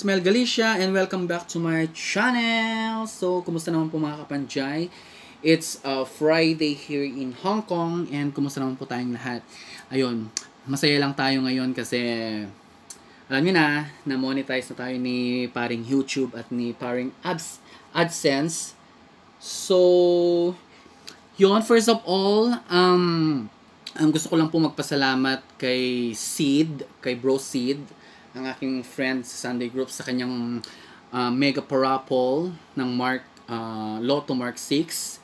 is Mel Galicia and welcome back to my channel. So, kumusta naman po mga kapanjay? It's a Friday here in Hong Kong and kumusta naman po tayong lahat? Ayun, masaya lang tayo ngayon kasi alam niyo na, na-monetize na tayo ni paring YouTube at ni paring Ads AdSense. So, yun, first of all, um, um, gusto ko lang po magpasalamat kay Sid, kay Bro Sid, ang aking friend sa Sunday Group sa kanyang uh, mega parapol ng Mark uh, Lotto Mark 6.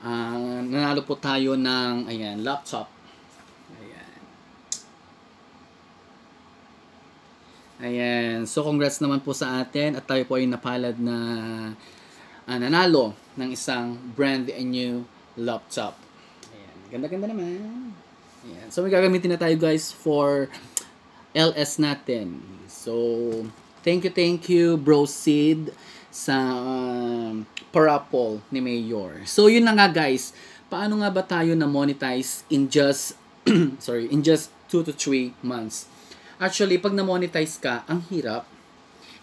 Uh, nanalo po tayo ng ayan, laptop. Ayan. Ayan. So congrats naman po sa atin at tayo po ay napalad na uh, nanalo ng isang brand new laptop. Ayan. Ganda-ganda naman. Ayan. So may gagamitin na tayo guys for LS natin. So, thank you, thank you, Bro Sid, sa uh, parapol ni Mayor. So, yun na nga guys. Paano nga ba tayo na monetize in just, sorry, in just 2 to 3 months? Actually, pag na-monetize ka, ang hirap.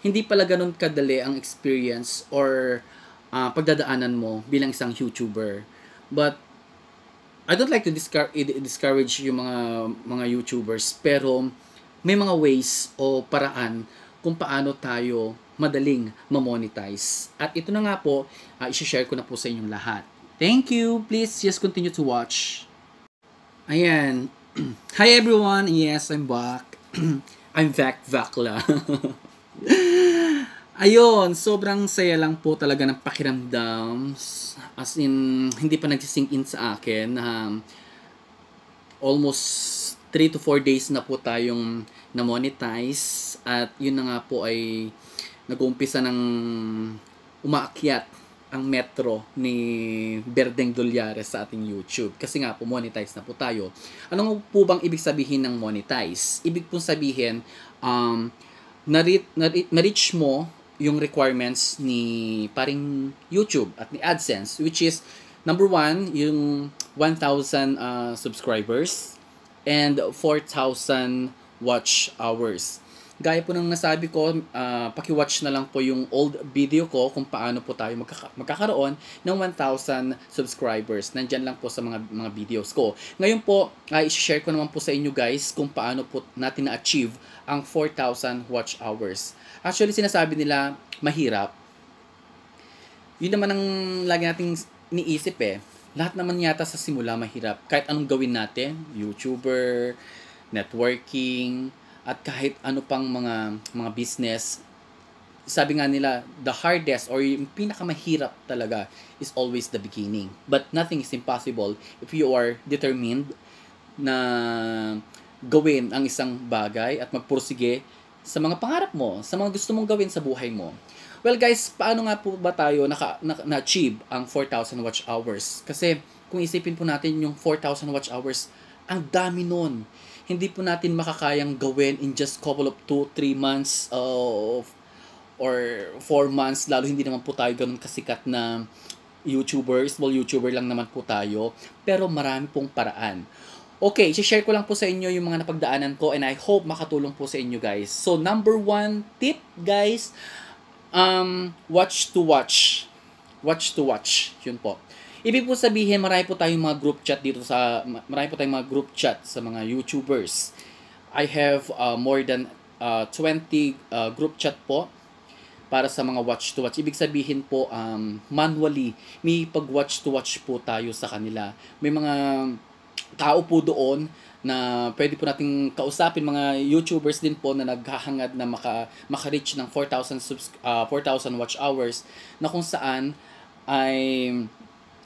Hindi pala ganun kadali ang experience or uh, pagdadaanan mo bilang isang YouTuber. But, I don't like to discourage yung mga mga YouTubers, pero may mga ways o paraan kung paano tayo madaling ma-monetize. At ito na nga po, uh, isi-share ko na po sa inyong lahat. Thank you. Please just continue to watch. Ayan. Hi everyone. Yes, I'm back. I'm back, Vakla. Ayun, sobrang saya lang po talaga ng pakiramdam. As in, hindi pa nagsisink in sa akin. Um, almost 3 to 4 days na po tayong na-monetize at yun na nga po ay nag-uumpisa ng umaakyat ang metro ni Berdeng Dolyares sa ating YouTube. Kasi nga po, monetize na po tayo. Ano po bang ibig sabihin ng monetize? Ibig pong sabihin, um, na-reach mo yung requirements ni paring YouTube at ni AdSense, which is, number one, yung 1,000 uh, subscribers and 4,000 watch hours. Gaya po ng nasabi ko, uh, paki-watch na lang po yung old video ko kung paano po tayo magkaka- magkakaroon ng 1,000 subscribers. Nandyan lang po sa mga mga videos ko. Ngayon po, uh, i-share ko naman po sa inyo guys kung paano po natin na-achieve ang 4,000 watch hours. Actually, sinasabi nila, mahirap. Yun naman ang lagi nating niisip eh. Lahat naman yata sa simula mahirap. Kahit anong gawin natin, YouTuber, networking, at kahit ano pang mga mga business, sabi nga nila, the hardest or yung pinakamahirap talaga is always the beginning. But nothing is impossible if you are determined na gawin ang isang bagay at magpursige sa mga pangarap mo, sa mga gusto mong gawin sa buhay mo. Well guys, paano nga po ba tayo naka, na, na-achieve ang 4,000 watch hours? Kasi kung isipin po natin yung 4,000 watch hours, ang dami nun hindi po natin makakayang gawin in just couple of 2, 3 months of or 4 months, lalo hindi naman po tayo ganun kasikat na YouTuber, small YouTuber lang naman po tayo, pero marami pong paraan. Okay, share ko lang po sa inyo yung mga napagdaanan ko and I hope makatulong po sa inyo guys. So, number one tip guys, um, watch to watch. Watch to watch. Yun po. Ibig po sabihin, marami po tayong mga group chat dito sa, marami po tayong mga group chat sa mga YouTubers. I have uh, more than uh, 20 uh, group chat po para sa mga watch to watch. Ibig sabihin po, um, manually, may pag-watch to watch po tayo sa kanila. May mga tao po doon na pwede po nating kausapin mga YouTubers din po na naghahangad na maka maka-reach ng 4,000 subs uh, 4,000 watch hours na kung saan ay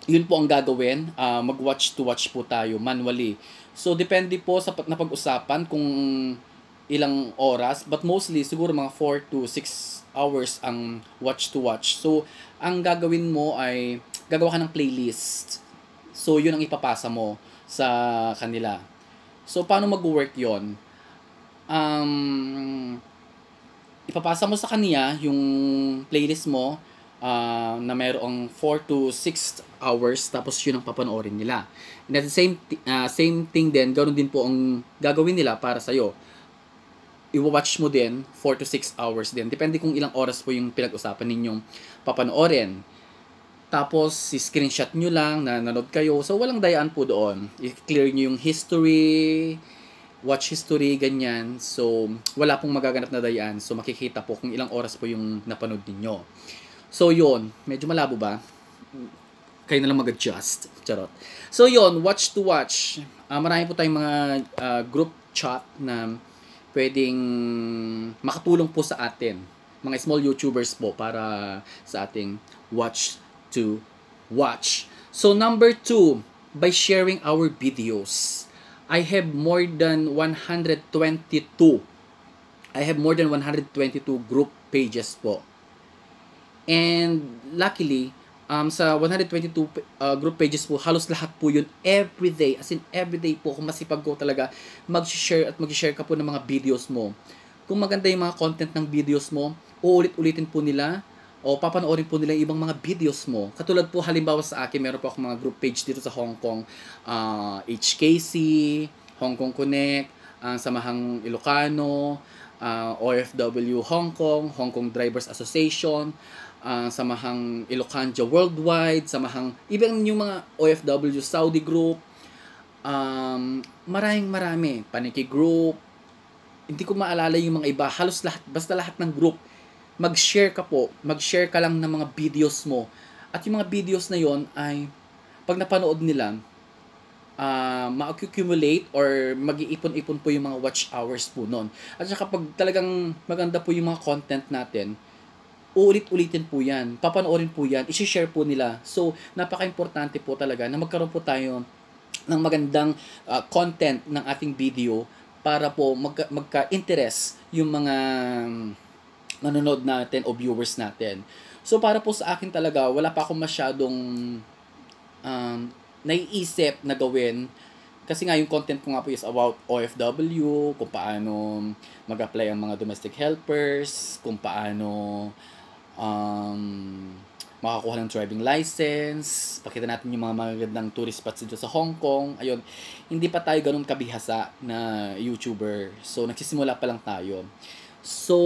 yun po ang gagawin, uh, mag-watch to watch po tayo manually. So, depende po sa napag-usapan kung ilang oras, but mostly siguro mga 4 to 6 hours ang watch to watch. So, ang gagawin mo ay gagawa ka ng playlist. So, yun ang ipapasa mo sa kanila. So, paano mag-work yon Um, ipapasa mo sa kanya yung playlist mo uh, na mayroong 4 to 6 hours tapos yun ang papanoorin nila. And at the same uh, same thing din, ganoon din po ang gagawin nila para sa iyo. i-watch mo din 4 to 6 hours din. Depende kung ilang oras po yung pinag-usapan ninyong papanoorin. Tapos, si-screenshot nyo lang na nanood kayo. So, walang dayaan po doon. I-clear nyo yung history, watch history, ganyan. So, wala pong magaganap na dayaan. So, makikita po kung ilang oras po yung napanood ninyo. So, yon Medyo malabo ba? Kayo na lang mag-adjust. Charot. So, yon Watch to watch. Uh, marami po tayong mga uh, group chat na pwedeng makatulong po sa atin. Mga small YouTubers po para sa ating watch to watch. So number two, by sharing our videos. I have more than 122. I have more than 122 group pages po. And luckily, um, sa 122 uh, group pages po, halos lahat po yun everyday. As in, everyday po, kung masipag ko talaga, mag-share at mag-share ka po ng mga videos mo. Kung maganda yung mga content ng videos mo, uulit-ulitin po nila o papanoorin po nila ibang mga videos mo. Katulad po halimbawa sa akin, meron po ako mga group page dito sa Hong Kong, uh, HKC, Hong Kong Connect, ang uh, Samahang Ilocano, uh, OFW Hong Kong, Hong Kong Drivers Association, uh, Samahang Ilocanja Worldwide, Samahang, even yung mga OFW Saudi Group, um, maraming marami, Paniki Group, hindi ko maalala yung mga iba, halos lahat, basta lahat ng group, mag-share ka po, mag-share ka lang ng mga videos mo. At yung mga videos na yon ay pag napanood nila, uh, ma-accumulate or mag-iipon-ipon po yung mga watch hours po noon. At saka pag talagang maganda po yung mga content natin, uulit-ulitin po yan, papanoorin po yan, isi-share po nila. So, napaka-importante po talaga na magkaroon po tayo ng magandang uh, content ng ating video para po magka- magka-interest yung mga nanonood natin o viewers natin. So para po sa akin talaga, wala pa akong masyadong um, naiisip na gawin kasi nga yung content ko nga po is about OFW, kung paano mag-apply ang mga domestic helpers, kung paano um, makakuha ng driving license, pakita natin yung mga magagandang tourist spots dito sa Hong Kong. Ayun, hindi pa tayo ganun kabihasa na YouTuber. So, nagsisimula pa lang tayo. So,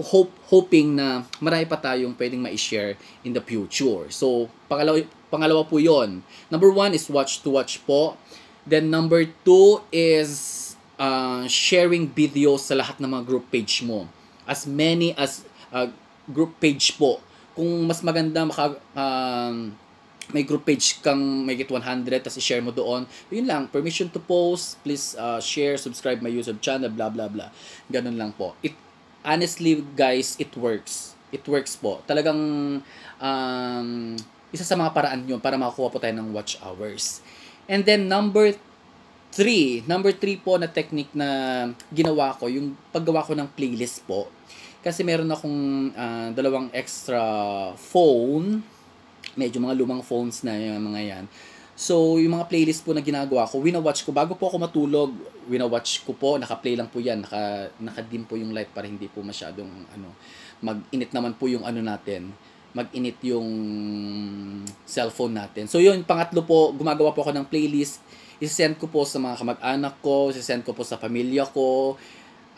hope, hoping na marami pa tayong pwedeng ma-share in the future. So, pangalawa, pangalawa po yon Number one is watch to watch po. Then, number two is uh, sharing videos sa lahat ng mga group page mo. As many as uh, group page po. Kung mas maganda maka, um, may group page kang may get 100 tapos i-share mo doon. Yun lang, permission to post, please uh, share, subscribe my YouTube channel, blah blah blah. Ganun lang po. It honestly guys, it works. It works po. Talagang um, isa sa mga paraan yun para makakuha po tayo ng watch hours. And then number three, number three po na technique na ginawa ko, yung paggawa ko ng playlist po. Kasi meron akong uh, dalawang extra phone medyo mga lumang phones na yung mga yan. So, yung mga playlist po na ginagawa ko, wina-watch ko. Bago po ako matulog, wina-watch ko po. Naka-play lang po yan. Naka, naka-dim po yung light para hindi po masyadong, ano, mag-init naman po yung ano natin. Mag-init yung cellphone natin. So, yun, pangatlo po, gumagawa po ako ng playlist. Isend ko po sa mga kamag-anak ko, isend ko po sa pamilya ko.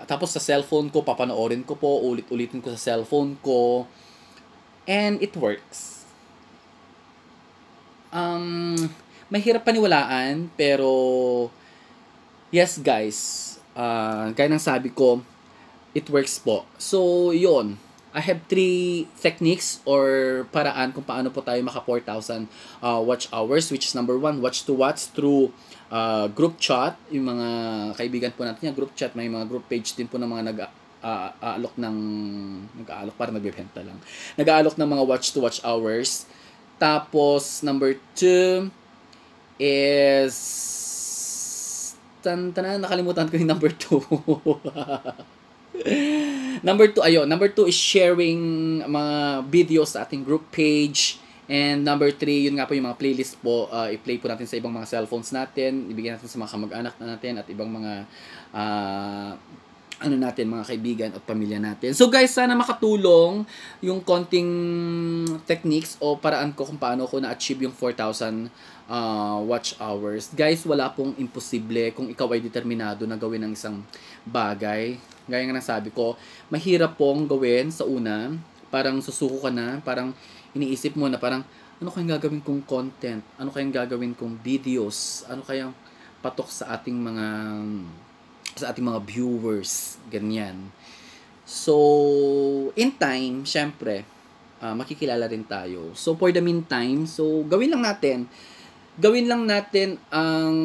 Tapos sa cellphone ko, papanoorin ko po, ulit-ulitin ko sa cellphone ko. And it works um, mahirap paniwalaan, pero yes guys, uh, gaya ng sabi ko, it works po. So, yon I have three techniques or paraan kung paano po tayo maka 4,000 uh, watch hours which is number one, watch to watch through uh, group chat. Yung mga kaibigan po natin yung group chat, may mga group page din po ng mga nag uh, aalok ng nag-aalok para nagbebenta lang. Nag-aalok ng mga watch to watch hours tapos, number two is... Tan, tan, nakalimutan ko yung number two. number two, ayun. Number two is sharing mga videos sa ating group page. And number three, yun nga po yung mga playlist po. Uh, i-play po natin sa ibang mga cellphones natin. Ibigay natin sa mga kamag-anak natin at ibang mga uh, ano natin mga kaibigan at pamilya natin. So guys, sana makatulong yung konting techniques o paraan ko kung paano ko na-achieve yung 4,000 uh, watch hours. Guys, wala pong imposible kung ikaw ay determinado na gawin ang isang bagay. Gaya nga ng sabi ko, mahirap pong gawin sa una. Parang susuko ka na, parang iniisip mo na parang ano kayang gagawin kong content? Ano kayang gagawin kong videos? Ano kayang patok sa ating mga sa ating mga viewers, ganyan. So, in time, syempre, uh, makikilala rin tayo. So, for the meantime, so, gawin lang natin, gawin lang natin ang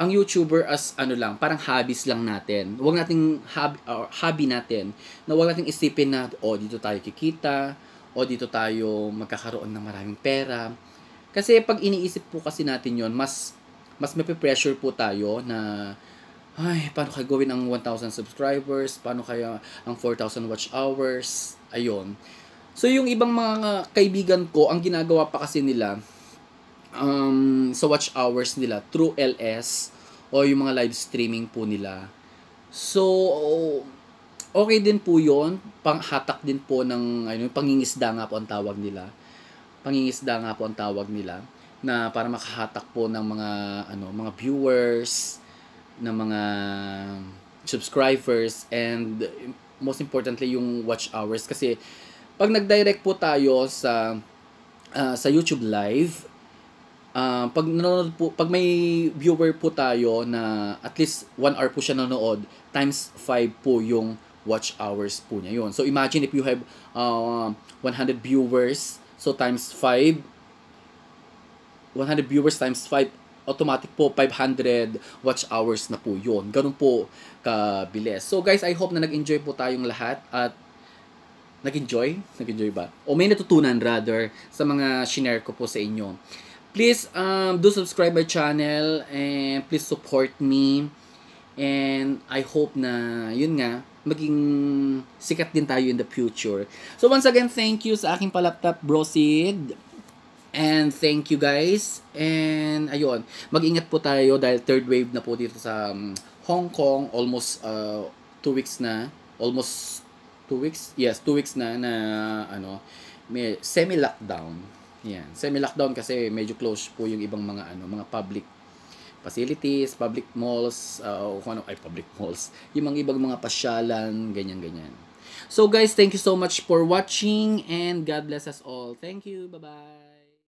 ang YouTuber as ano lang, parang hobbies lang natin. Huwag nating hobby, or hobby natin na huwag nating isipin na, oh, dito tayo kikita, o dito tayo magkakaroon ng maraming pera. Kasi pag iniisip po kasi natin yon mas mas may pressure po tayo na ay, paano kaya gawin ang 1,000 subscribers? Paano kaya ang 4,000 watch hours? Ayun. So, yung ibang mga kaibigan ko, ang ginagawa pa kasi nila um, sa watch hours nila through LS o yung mga live streaming po nila. So, okay din po yon Panghatak din po ng ano, pangingisda nga po ang tawag nila. Pangingisda nga po ang tawag nila na para makahatak po ng mga ano mga viewers ng mga subscribers and most importantly yung watch hours. Kasi pag nag-direct po tayo sa uh, sa YouTube live uh, pag nanonood po pag may viewer po tayo na at least 1 hour po siya nanood times 5 po yung watch hours po niya. Yon so imagine if you have uh, 100 viewers so times 5 100 viewers times 5 automatic po 500 watch hours na po yon ganun po kabilis. So guys I hope na nag-enjoy po tayong lahat at nag-enjoy? Nag-enjoy ba? O may natutunan rather sa mga shinare ko po sa inyo. Please um, do subscribe my channel and please support me. And I hope na yun nga maging sikat din tayo in the future. So once again thank you sa aking palaptop bro Sid And thank you guys. And ayun, mag-ingat po tayo dahil third wave na po dito sa um, Hong Kong. Almost uh, two weeks na. Almost two weeks? Yes, two weeks na na ano, may semi-lockdown. Yan, semi-lockdown kasi medyo close po yung ibang mga ano, mga public facilities, public malls, uh, ano, ay public malls, yung mga ibang mga pasyalan, ganyan-ganyan. So guys, thank you so much for watching and God bless us all. Thank you. Bye-bye.